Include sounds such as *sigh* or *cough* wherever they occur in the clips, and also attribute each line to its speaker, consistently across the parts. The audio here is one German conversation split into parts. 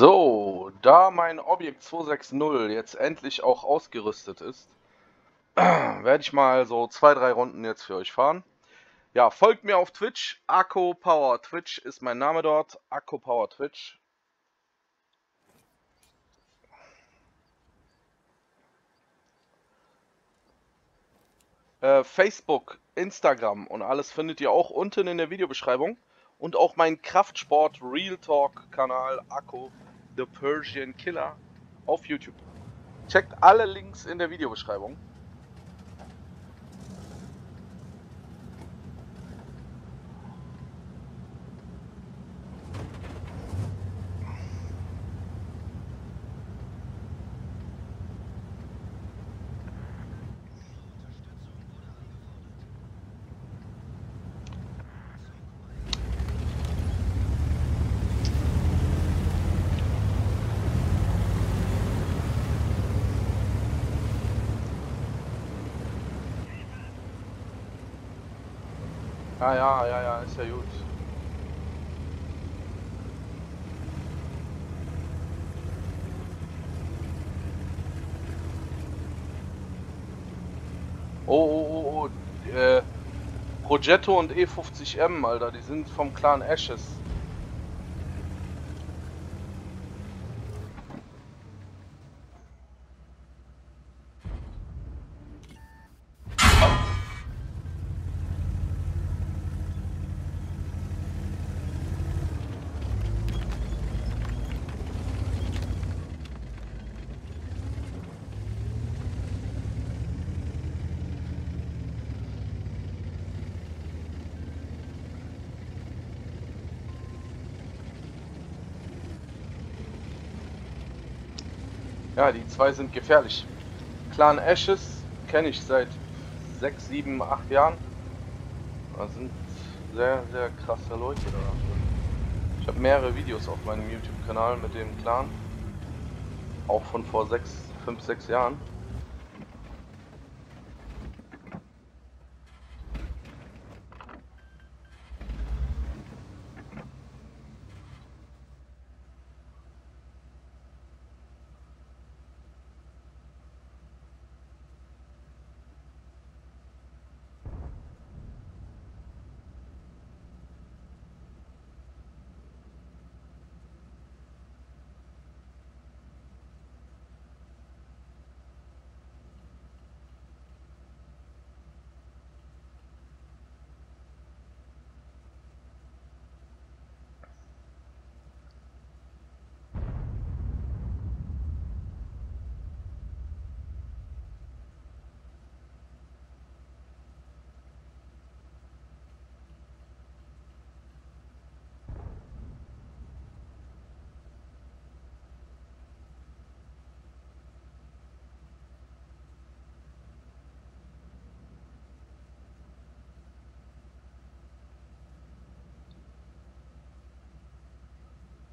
Speaker 1: So, da mein Objekt 260 jetzt endlich auch ausgerüstet ist, *clears throat* werde ich mal so zwei, drei Runden jetzt für euch fahren. Ja, folgt mir auf Twitch, Akko Power Twitch ist mein Name dort, Akko Power Twitch. Äh, Facebook, Instagram und alles findet ihr auch unten in der Videobeschreibung und auch mein Kraftsport Real Talk Kanal Akku The Persian Killer auf YouTube. Checkt alle Links in der Videobeschreibung. Ah ja, ja, ja, ist ja gut. Oh, oh, oh, oh. Äh, Progetto und E50M, Alter, die sind vom Clan Ashes. Die zwei sind gefährlich. Clan Ashes kenne ich seit 6, 7, 8 Jahren. Das sind sehr, sehr krasse Leute da. Ich habe mehrere Videos auf meinem YouTube-Kanal mit dem Clan. Auch von vor 6, 5, 6 Jahren.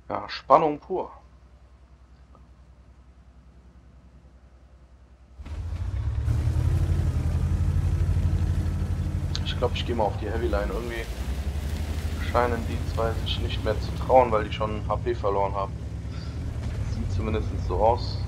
Speaker 1: Ja, Spannung pur. Ich glaube, ich gehe mal auf die Heavy Line. Irgendwie scheinen die zwei sich nicht mehr zu trauen, weil die schon HP verloren haben. Sieht zumindest so aus.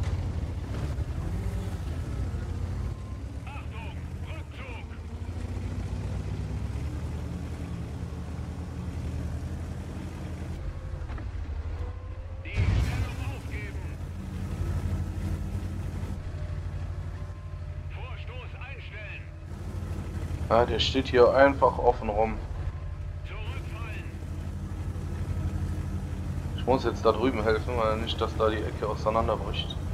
Speaker 1: Der steht hier einfach offen rum. Ich muss jetzt da drüben helfen, weil nicht, dass da die Ecke auseinanderbricht.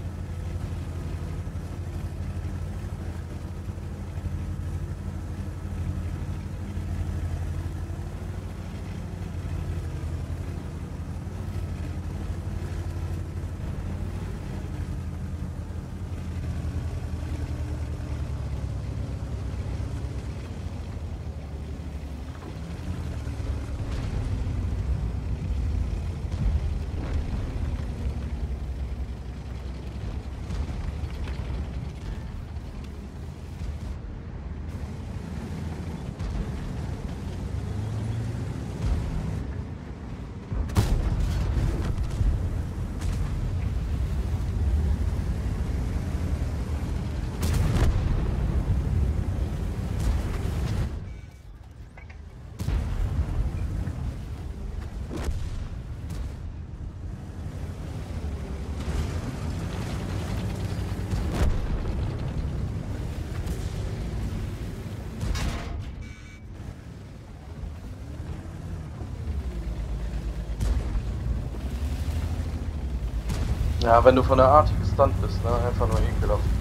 Speaker 1: Ja, wenn du von der Art gestunt bist, ne? Einfach nur ekelhaft.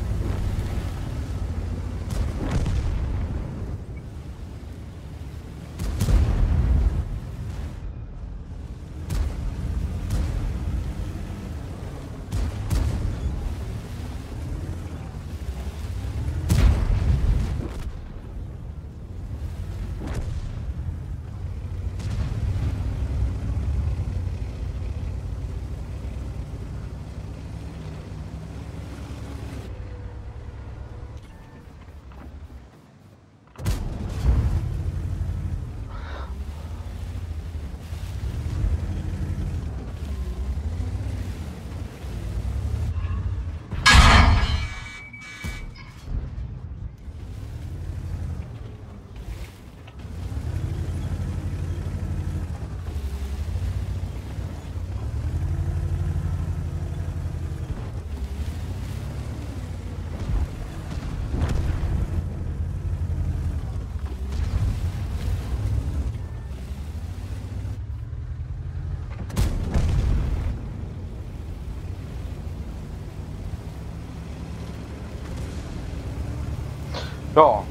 Speaker 1: Ja,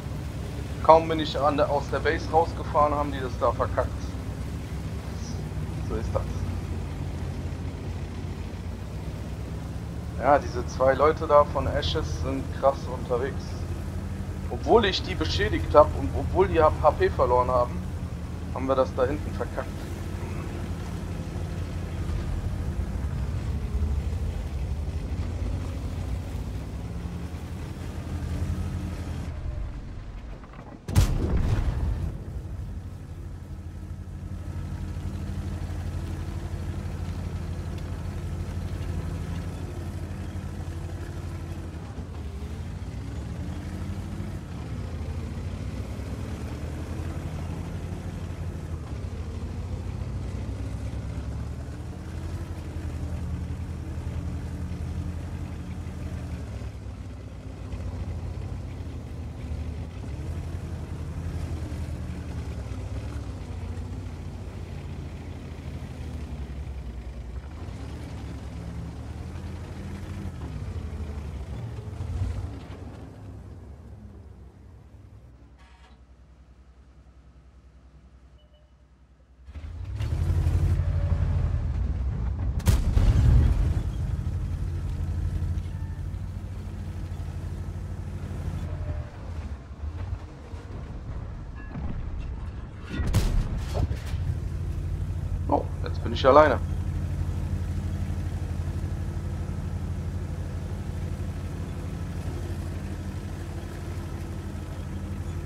Speaker 1: kaum bin ich an der, aus der Base rausgefahren, haben die das da verkackt. So ist das. Ja, diese zwei Leute da von Ashes sind krass unterwegs. Obwohl ich die beschädigt habe und obwohl die HP verloren haben, haben wir das da hinten verkackt. Oh, ich alleine.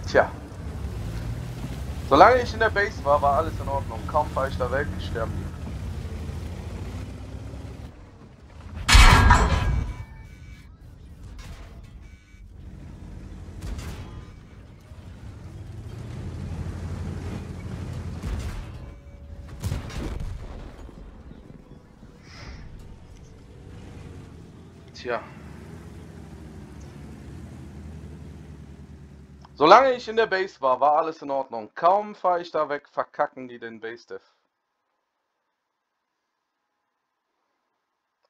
Speaker 1: Tja. Solange ich in der Base war, war alles in Ordnung. Kaum fahre ich da weg, sterben Solange ich in der Base war, war alles in Ordnung. Kaum fahre ich da weg, verkacken die den Base Dev.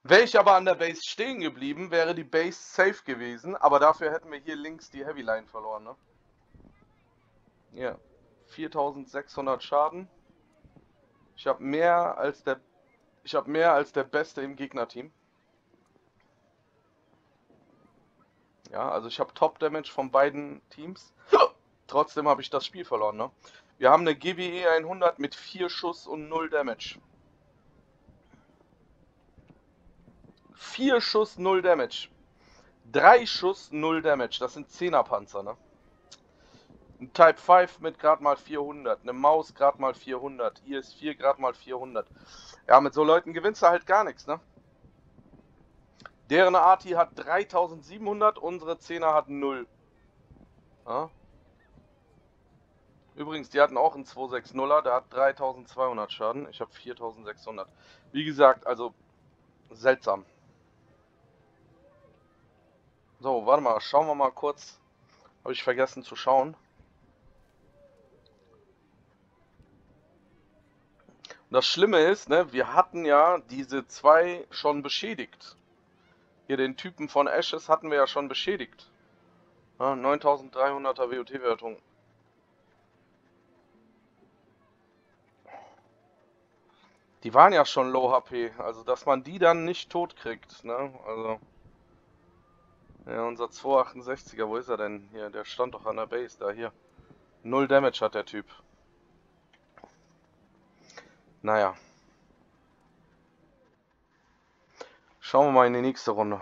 Speaker 1: Wäre ich aber an der Base stehen geblieben, wäre die Base safe gewesen, aber dafür hätten wir hier links die Heavy Line verloren, ne? Ja, 4600 Schaden. Ich habe mehr als der ich habe mehr als der Beste im Gegnerteam. Ja, also ich habe Top Damage von beiden Teams. *laughs* Trotzdem habe ich das Spiel verloren. Ne? Wir haben eine GWE 100 mit 4 Schuss und 0 Damage. 4 Schuss, 0 Damage. 3 Schuss, 0 Damage. Das sind 10er Panzer, ne? Ein Type 5 mit gerade mal 400. Eine Maus gerade mal 400. IS-4 gerade mal 400. Ja, mit so Leuten gewinnst du halt gar nichts, ne? Deren Arti hat 3700, unsere 10er hat 0. Ja. Übrigens, die hatten auch einen 260er, der hat 3200 Schaden. Ich habe 4600. Wie gesagt, also seltsam. So, warte mal, schauen wir mal kurz. Habe ich vergessen zu schauen. das Schlimme ist, ne, wir hatten ja diese zwei schon beschädigt. Hier den Typen von Ashes hatten wir ja schon beschädigt. Ja, 9300er WOT-Wertung. Die waren ja schon Low HP, also dass man die dann nicht tot kriegt, ne? Also. Ja, unser 268er, wo ist er denn? Hier, der stand doch an der Base, da hier. Null Damage hat der Typ. Naja. Schauen wir mal in die nächste Runde.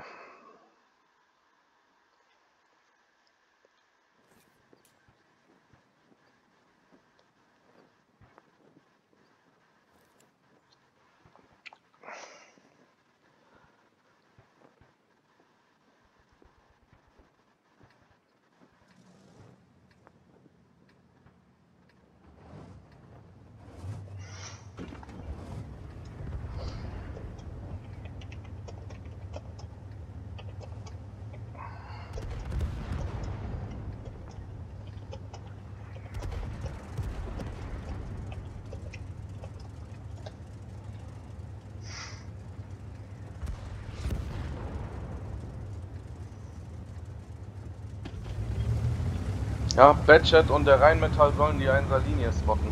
Speaker 1: Ja, Badchat und der Rheinmetall sollen die 1er Linie spotten.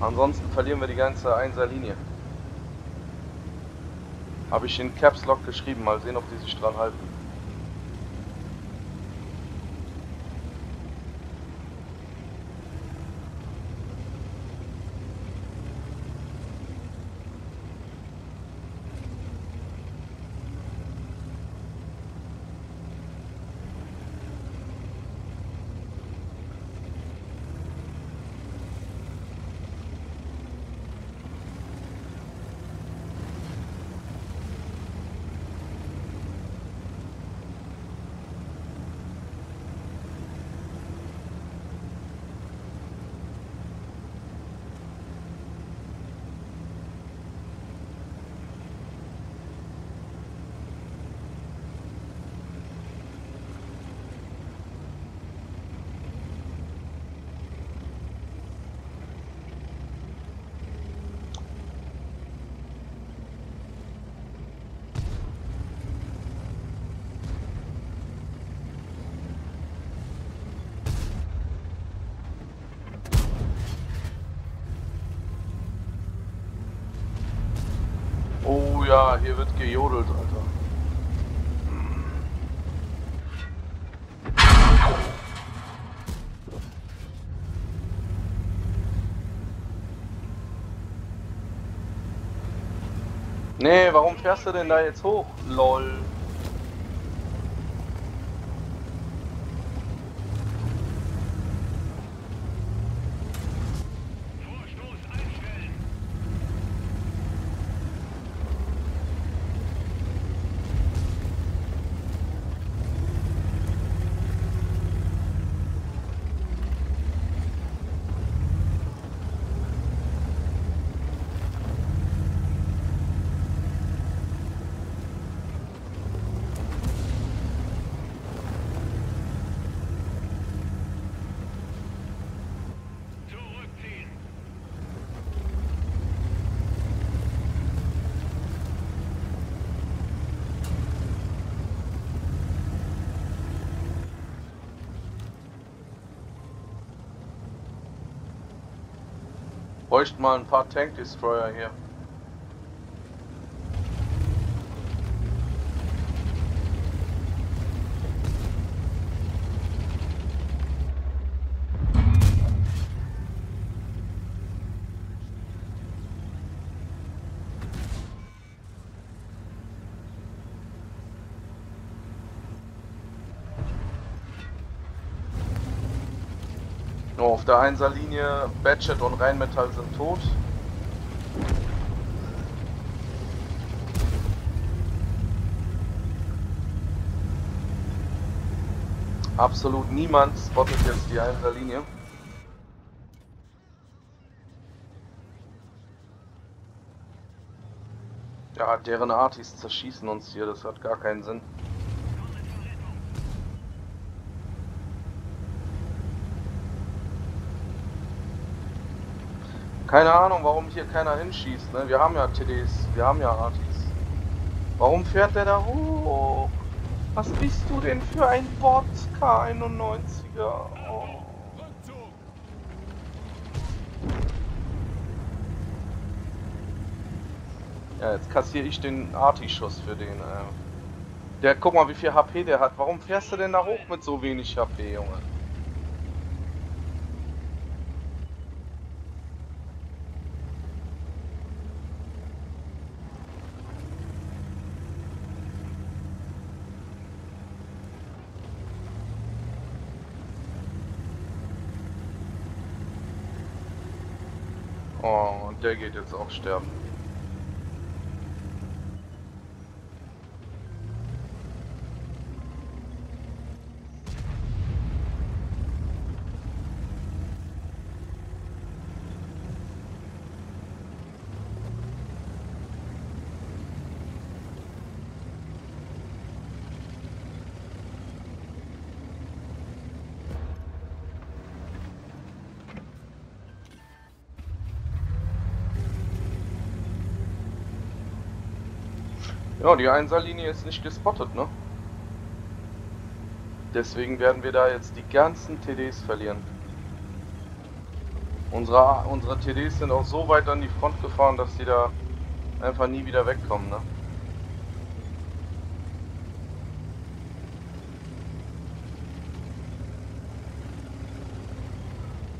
Speaker 1: Ansonsten verlieren wir die ganze 1er Linie. Habe ich in Caps Lock geschrieben, mal sehen, ob die sich dran halten. Oh ja, hier wird gejodelt, Alter. Nee, warum fährst du denn da jetzt hoch? LOL. Bräuchten mal ein paar Tank Destroyer hier. Oh, auf der 1er Linie, Badget und Rheinmetall sind tot. Absolut niemand spottet jetzt die 1er Linie. Ja, deren Artis zerschießen uns hier, das hat gar keinen Sinn. Keine Ahnung, warum hier keiner hinschießt. Ne? Wir haben ja TDs, wir haben ja Artis. Warum fährt der da hoch? Was bist du denn für ein Bot, K91er? Oh. Ja, jetzt kassiere ich den Arti-Schuss für den. Äh. Der, guck mal, wie viel HP der hat. Warum fährst du denn da hoch mit so wenig HP, Junge? Oh, und der geht jetzt auch sterben. Ja, die Einserlinie ist nicht gespottet, ne? Deswegen werden wir da jetzt die ganzen TDs verlieren. Unsere, unsere TDs sind auch so weit an die Front gefahren, dass sie da einfach nie wieder wegkommen, ne?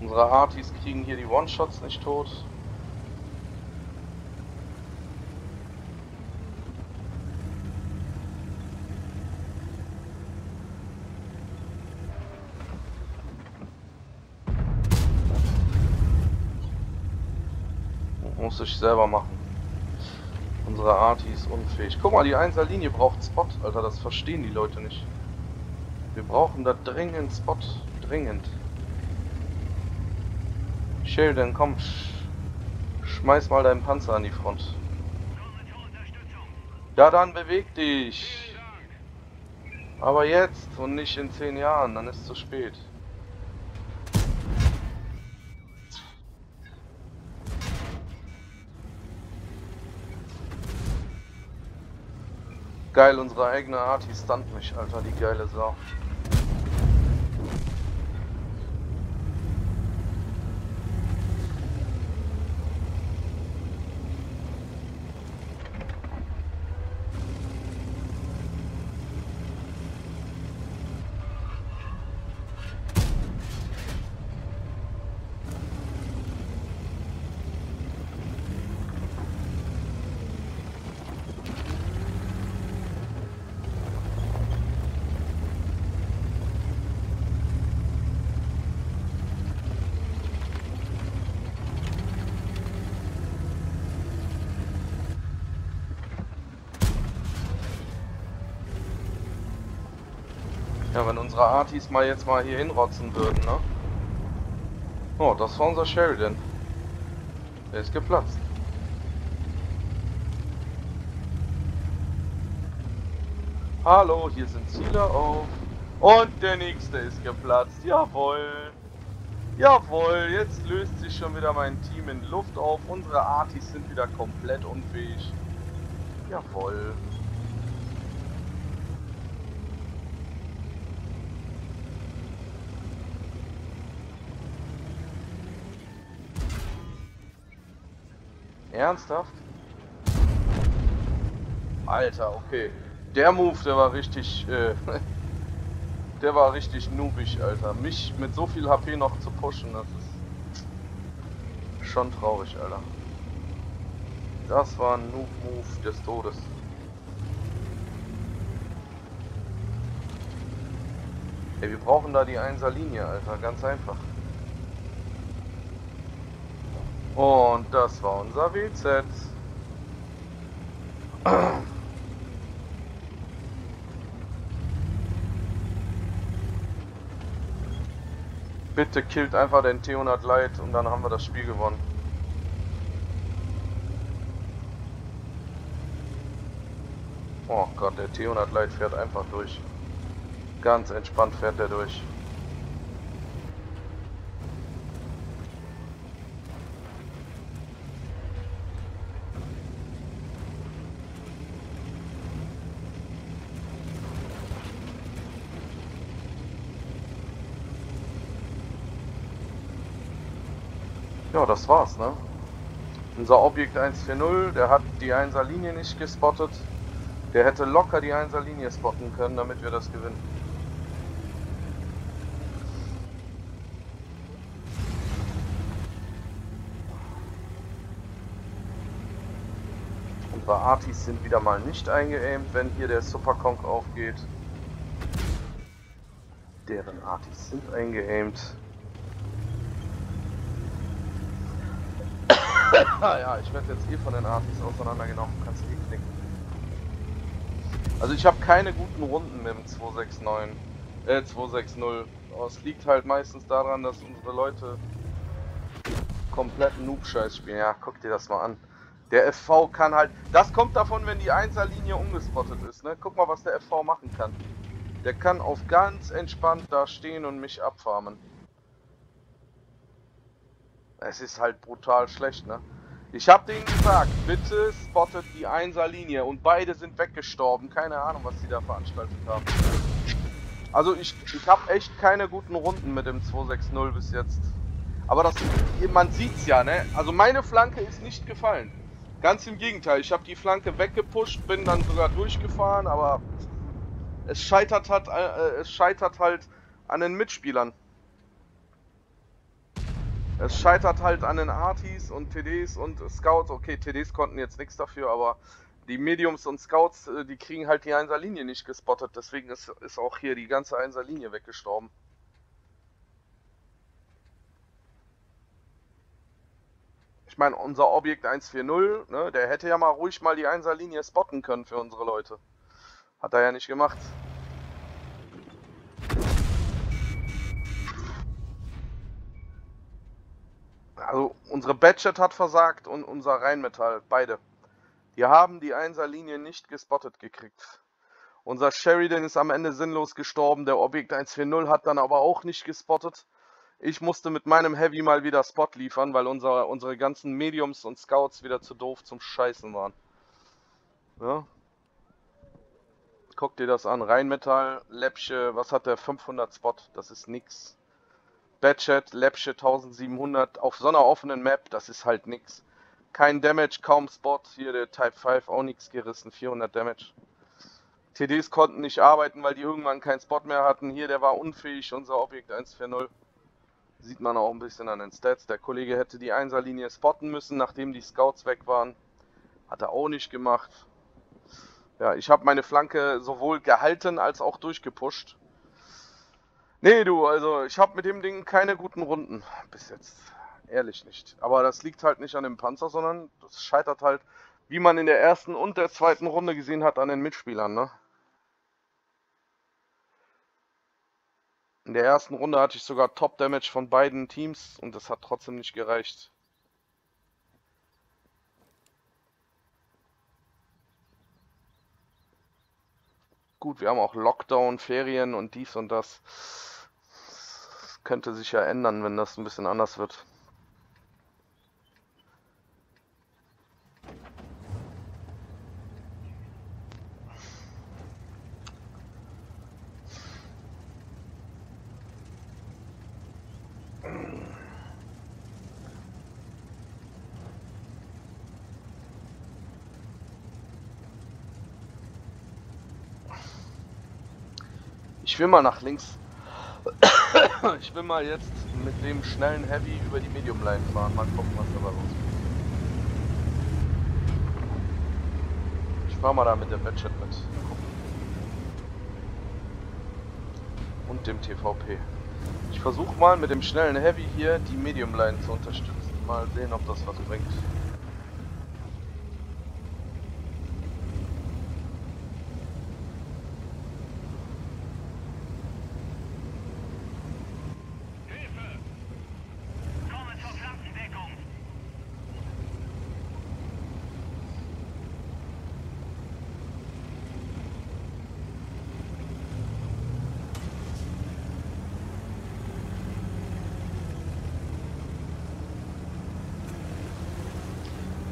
Speaker 1: Unsere Artis kriegen hier die One-Shots nicht tot. Muss ich selber machen. Unsere Arti ist unfähig. Guck mal, die 1er Linie braucht Spot, Alter. Das verstehen die Leute nicht. Wir brauchen da dringend Spot. Dringend. Sheldon, komm. Schmeiß mal deinen Panzer an die Front. Ja, dann beweg dich. Aber jetzt und nicht in 10 Jahren, dann ist es zu spät. Geil, unsere eigene Arti stunt mich, Alter, die geile Sau. Ja, wenn unsere Artis mal jetzt mal hier hinrotzen würden, ne? Oh, das war unser Sheridan. Der ist geplatzt. Hallo, hier sind Ziele auf. Und der nächste ist geplatzt. Jawohl. Jawohl, jetzt löst sich schon wieder mein Team in Luft auf. Unsere Artis sind wieder komplett unfähig. Jawohl. Ernsthaft? Alter, okay. Der Move, der war richtig, äh, *laughs* der war richtig noobig, Alter. Mich mit so viel HP noch zu pushen, das ist schon traurig, Alter. Das war ein Noob-Move des Todes. Ey, wir brauchen da die 1er Linie, Alter, ganz einfach. Und das war unser WZ. Bitte killt einfach den T100 Light und dann haben wir das Spiel gewonnen. Oh Gott, der T100 Light fährt einfach durch. Ganz entspannt fährt der durch. Ja, das war's, ne? Unser Objekt 140, der hat die 1er Linie nicht gespottet. Der hätte locker die 1er Linie spotten können, damit wir das gewinnen. Unsere Artis sind wieder mal nicht eingeaimt, wenn hier der Superconk aufgeht. Deren Artis sind eingeaimt. Ah ja, ich werde jetzt eh von den Artis auseinandergenommen, kannst eh knicken. Also ich habe keine guten Runden mit dem 269, äh 260. Aber es liegt halt meistens daran, dass unsere Leute kompletten Noob-Scheiß spielen. Ja, guck dir das mal an. Der FV kann halt, das kommt davon, wenn die 1er Linie umgespottet ist, ne? Guck mal, was der FV machen kann. Der kann auf ganz entspannt da stehen und mich abfarmen. Es ist halt brutal schlecht, ne? Ich hab denen gesagt, bitte spottet die 1er Linie und beide sind weggestorben. Keine Ahnung, was die da veranstaltet haben. Also ich, ich habe echt keine guten Runden mit dem 260 bis jetzt. Aber das, man sieht's ja, ne? Also meine Flanke ist nicht gefallen. Ganz im Gegenteil, ich habe die Flanke weggepusht, bin dann sogar durchgefahren, aber es scheitert halt, äh, es scheitert halt an den Mitspielern. Es scheitert halt an den Artis und TDs und Scouts. Okay, TDs konnten jetzt nichts dafür, aber die Mediums und Scouts, äh, die kriegen halt die 1er Linie nicht gespottet. Deswegen ist, ist auch hier die ganze 1er Linie weggestorben. Ich meine, unser Objekt 140, ne, der hätte ja mal ruhig mal die 1er Linie spotten können für unsere Leute. Hat er ja nicht gemacht. Also unsere Badget hat versagt und unser Rheinmetall, beide. Die haben die 1er Linie nicht gespottet gekriegt. Unser Sheridan ist am Ende sinnlos gestorben, der Objekt 140 hat dann aber auch nicht gespottet. Ich musste mit meinem Heavy mal wieder Spot liefern, weil unser, unsere ganzen Mediums und Scouts wieder zu doof zum Scheißen waren. Ja. Guck dir das an. Rheinmetall, Läppche, was hat der? 500 Spot. Das ist nix. Badget, Läppche 1700 auf so einer offenen Map, das ist halt nix. Kein Damage, kaum Spot. Hier der Type 5 auch nichts gerissen, 400 Damage. TDs konnten nicht arbeiten, weil die irgendwann keinen Spot mehr hatten. Hier, der war unfähig, unser Objekt 140. Sieht man auch ein bisschen an den Stats. Der Kollege hätte die 1er Linie spotten müssen, nachdem die Scouts weg waren. Hat er auch nicht gemacht. Ja, ich habe meine Flanke sowohl gehalten als auch durchgepusht. Nee, du, also ich habe mit dem Ding keine guten Runden bis jetzt. Ehrlich nicht. Aber das liegt halt nicht an dem Panzer, sondern das scheitert halt, wie man in der ersten und der zweiten Runde gesehen hat, an den Mitspielern, ne? In der ersten Runde hatte ich sogar Top Damage von beiden Teams und das hat trotzdem nicht gereicht. Gut, wir haben auch Lockdown, Ferien und dies und das. Könnte sich ja ändern, wenn das ein bisschen anders wird. Ich will mal nach links. *laughs* Ich will mal jetzt mit dem schnellen Heavy über die Medium Line fahren. Mal gucken, was dabei rauskommt. Ich fahr mal da mit der Batchet mit. Und dem TVP. Ich versuche mal mit dem schnellen Heavy hier die Medium Line zu unterstützen. Mal sehen, ob das was bringt.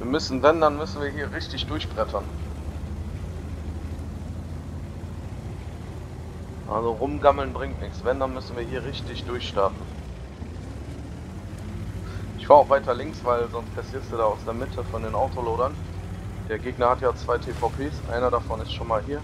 Speaker 1: Wir müssen, wenn, dann müssen wir hier richtig durchbrettern. Also rumgammeln bringt nichts. Wenn, dann müssen wir hier richtig durchstarten. Ich war auch weiter links, weil sonst passierst du da aus der Mitte von den Autolodern. Der Gegner hat ja zwei TVPs, einer davon ist schon mal hier.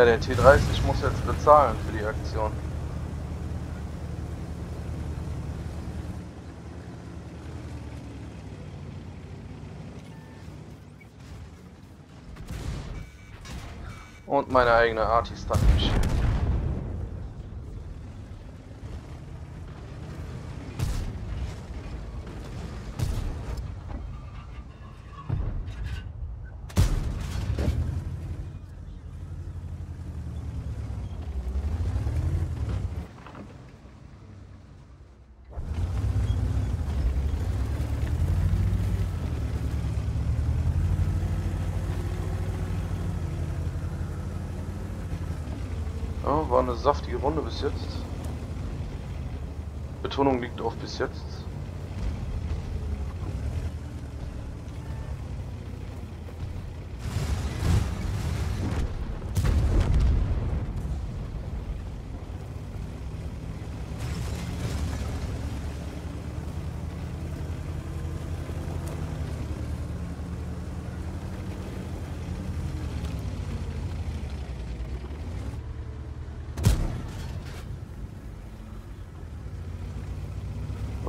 Speaker 1: Ja, der T30 muss jetzt bezahlen für die Aktion. Und meine eigene Artist-Machine. War eine saftige Runde bis jetzt. Betonung liegt auf bis jetzt.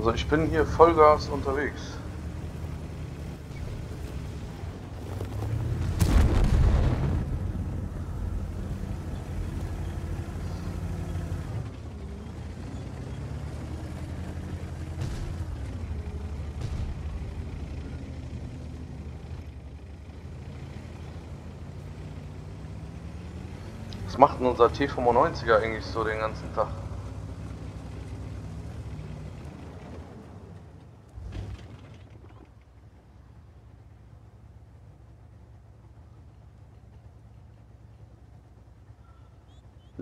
Speaker 1: Also ich bin hier Vollgas unterwegs. Was macht denn unser T95er eigentlich so den ganzen Tag?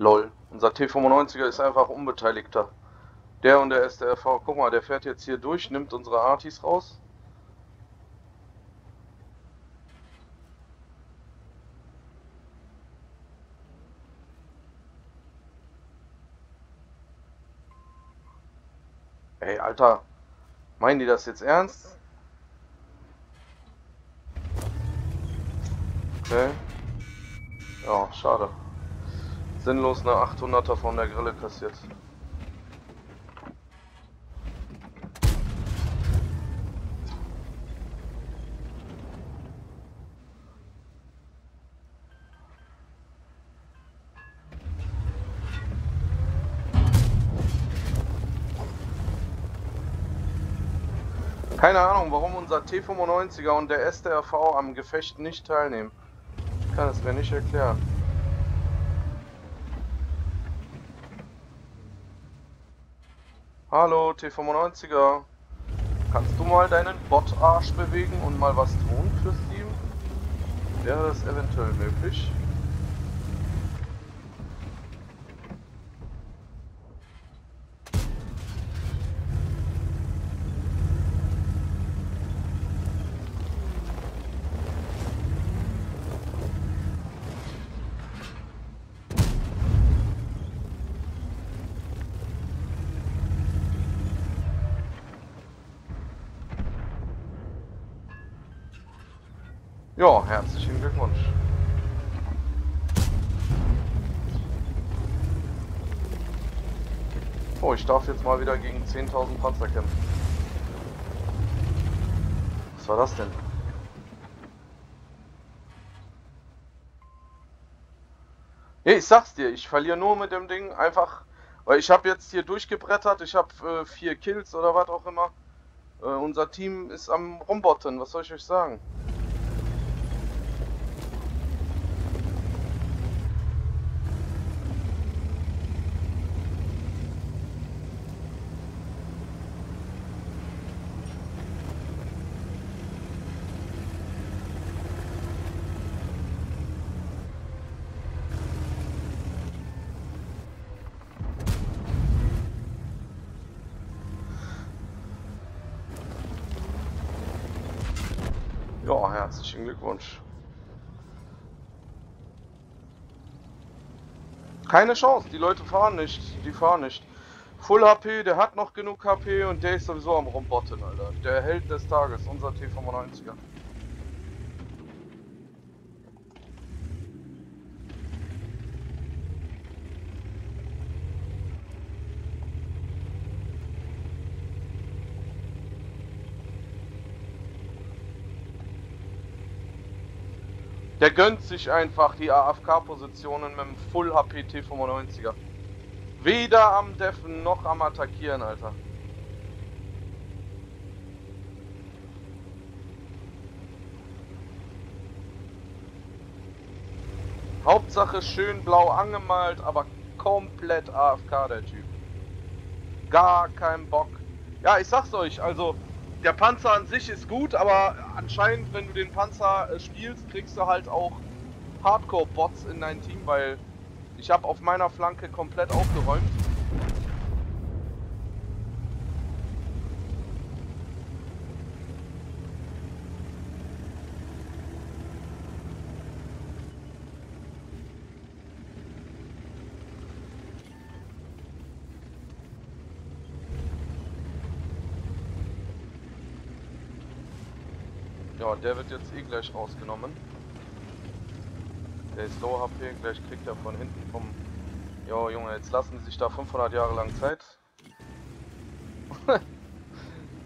Speaker 1: Lol. Unser T95er ist einfach Unbeteiligter. Der und der SDRV, guck mal, der fährt jetzt hier durch, nimmt unsere Artis raus. Ey, Alter, meinen die das jetzt ernst? Okay. Ja, schade sinnlos eine 800er von der Grille kassiert. Keine Ahnung, warum unser T95er und der STRV am Gefecht nicht teilnehmen. Ich kann es mir nicht erklären. Hallo T95er. Kannst du mal deinen Bot-Arsch bewegen und mal was tun fürs Team? Wäre das eventuell möglich? Ja, herzlichen Glückwunsch. Oh, ich darf jetzt mal wieder gegen 10.000 Panzer kämpfen. Was war das denn? Ja, ich sag's dir, ich verliere nur mit dem Ding einfach, weil ich habe jetzt hier durchgebrettert, ich habe äh, vier Kills oder was auch immer. Äh, unser Team ist am Rumbotten, was soll ich euch sagen? Ja, herzlichen Glückwunsch. Keine Chance, die Leute fahren nicht, die fahren nicht. Full HP, der hat noch genug HP und der ist sowieso am Rumbotten, Alter. Der Held des Tages, unser T95er. Der gönnt sich einfach die AFK-Positionen mit dem Full HP T95er. Weder am Deffen noch am Attackieren, Alter. Hauptsache schön blau angemalt, aber komplett AFK der Typ. Gar kein Bock. Ja, ich sag's euch, also der Panzer an sich ist gut, aber anscheinend, wenn du den Panzer äh, spielst, kriegst du halt auch Hardcore-Bots in dein Team, weil ich habe auf meiner Flanke komplett aufgeräumt. Ja, der wird jetzt eh gleich rausgenommen. Der ist Low HP, gleich kriegt er von hinten vom... Jo Junge, jetzt lassen die sich da 500 Jahre lang Zeit.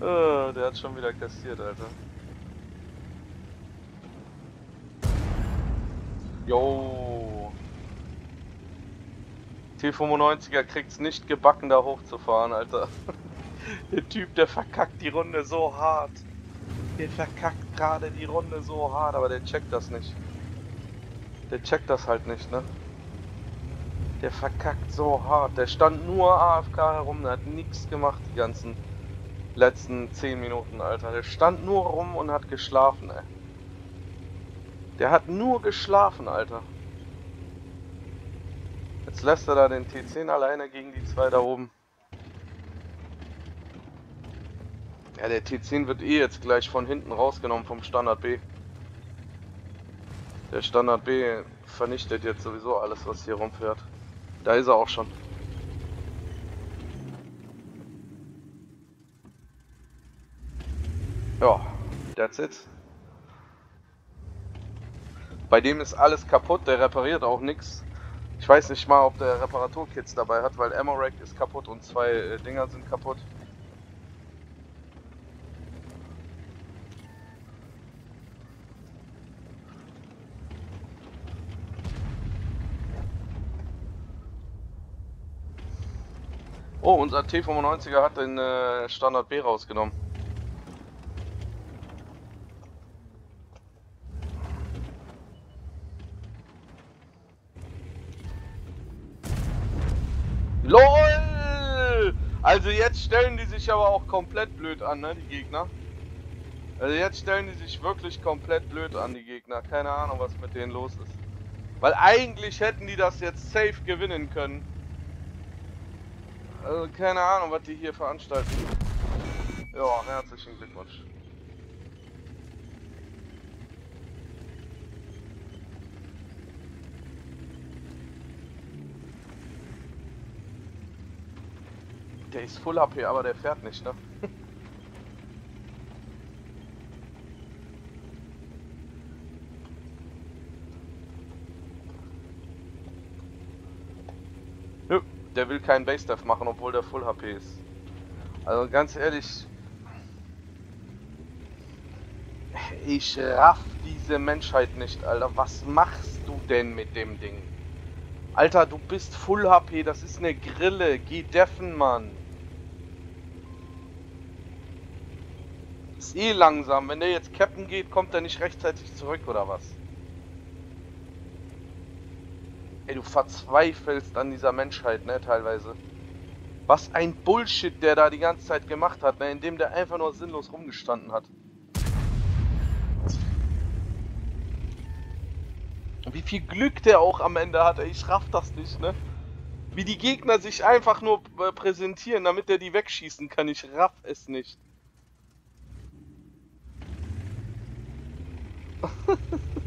Speaker 1: oh, *laughs* der hat schon wieder kassiert, Alter. Jo. T95er kriegt's nicht gebacken, da hochzufahren, Alter. *laughs* der Typ, der verkackt die Runde so hart. Der verkackt gerade die Runde so hart, aber der checkt das nicht. Der checkt das halt nicht, ne? Der verkackt so hart. Der stand nur AFK herum, der hat nichts gemacht die ganzen letzten 10 Minuten, Alter. Der stand nur rum und hat geschlafen, ey. Der hat nur geschlafen, Alter. Jetzt lässt er da den T10 alleine gegen die zwei da oben. Ja, der T10 wird eh jetzt gleich von hinten rausgenommen vom Standard B. Der Standard B vernichtet jetzt sowieso alles, was hier rumfährt. Da ist er auch schon. Ja, that's it. Bei dem ist alles kaputt, der repariert auch nichts. Ich weiß nicht mal, ob der Reparaturkits dabei hat, weil Amorak ist kaputt und zwei äh, Dinger sind kaputt. Oh, unser T95er hat den äh, Standard B rausgenommen. LOL! Also jetzt stellen die sich aber auch komplett blöd an, ne, die Gegner. Also jetzt stellen die sich wirklich komplett blöd an, die Gegner. Keine Ahnung, was mit denen los ist. Weil eigentlich hätten die das jetzt safe gewinnen können. Also keine Ahnung, was die hier veranstalten. Ja, herzlichen Glückwunsch. Der ist Full AP, aber der fährt nicht, ne? *laughs* der will keinen Base Death machen, obwohl der Full HP ist. Also ganz ehrlich, ich raff diese Menschheit nicht, Alter. Was machst du denn mit dem Ding? Alter, du bist Full HP, das ist eine Grille. Geh deffen, Mann. Ist eh langsam. Wenn der jetzt Captain geht, kommt er nicht rechtzeitig zurück, oder was? Ey, du verzweifelst an dieser Menschheit, ne, teilweise. Was ein Bullshit der da die ganze Zeit gemacht hat, ne, indem der einfach nur sinnlos rumgestanden hat. Wie viel Glück der auch am Ende hatte, ich raff das nicht, ne? Wie die Gegner sich einfach nur äh, präsentieren, damit er die wegschießen kann, ich raff es nicht. *laughs*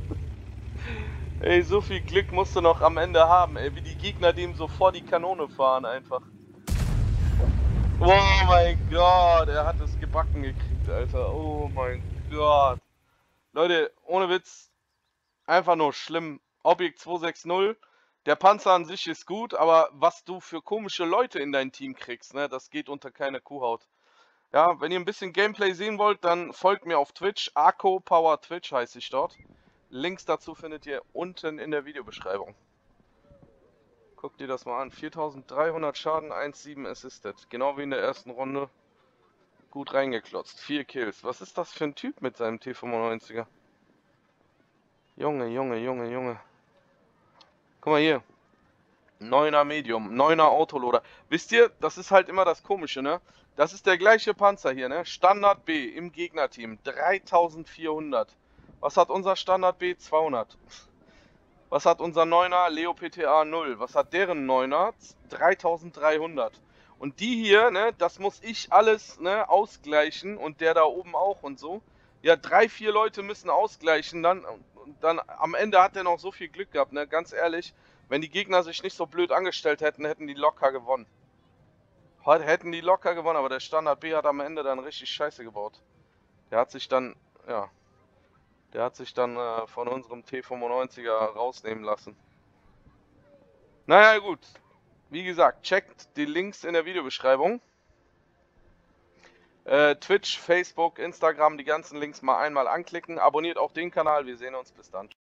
Speaker 1: ey, so viel Glück musst du noch am Ende haben, ey, wie die Gegner dem so vor die Kanone fahren einfach. Oh mein Gott, er hat es gebacken gekriegt, Alter. Oh mein Gott. Leute, ohne Witz, einfach nur schlimm. Objekt 260, der Panzer an sich ist gut, aber was du für komische Leute in dein Team kriegst, ne, das geht unter keine Kuhhaut. Ja, wenn ihr ein bisschen Gameplay sehen wollt, dann folgt mir auf Twitch. Arco Power Twitch heiße ich dort. Links dazu findet ihr unten in der Videobeschreibung. Guckt ihr das mal an. 4300 Schaden, 1,7 Assisted. Genau wie in der ersten Runde. Gut reingeklotzt. 4 Kills. Was ist das für ein Typ mit seinem T95er? Junge, Junge, Junge, Junge. Guck mal hier. 9er Medium, 9er Autoloader. Wisst ihr, das ist halt immer das Komische, ne? Das ist der gleiche Panzer hier, ne? Standard B im Gegnerteam. 3400. Was hat unser Standard B? 200. Was hat unser 9er? Leo PTA 0. Was hat deren 9er? 3300. Und die hier, ne, das muss ich alles, ne, ausgleichen und der da oben auch und so. Ja, drei, vier Leute müssen ausgleichen, dann, dann am Ende hat er noch so viel Glück gehabt, ne, ganz ehrlich. Wenn die Gegner sich nicht so blöd angestellt hätten, hätten die locker gewonnen. Hätten die locker gewonnen, aber der Standard B hat am Ende dann richtig scheiße gebaut. Der hat sich dann, ja, der hat sich dann äh, von unserem T95er rausnehmen lassen. Naja, gut. Wie gesagt, checkt die Links in der Videobeschreibung. Äh, Twitch, Facebook, Instagram, die ganzen Links mal einmal anklicken. Abonniert auch den Kanal. Wir sehen uns. Bis dann.